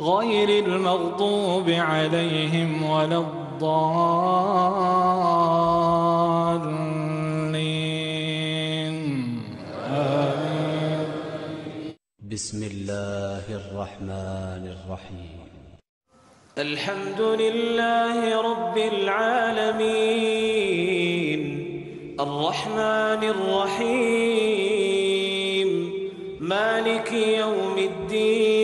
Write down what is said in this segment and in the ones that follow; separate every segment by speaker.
Speaker 1: غير المغضوب عليهم ولا الضالين. آمين.
Speaker 2: بسم الله الرحمن الرحيم.
Speaker 3: الحمد لله رب العالمين. الرحمن الرحيم. مالك يوم الدين.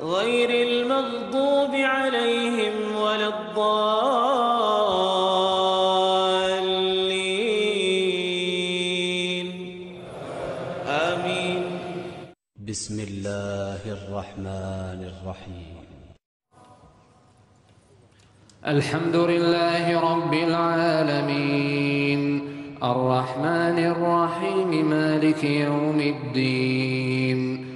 Speaker 3: غير المغضوب عليهم ولا الضالين. آمين.
Speaker 2: بسم الله الرحمن الرحيم.
Speaker 4: الحمد لله رب العالمين. الرحمن الرحيم مالك يوم الدين.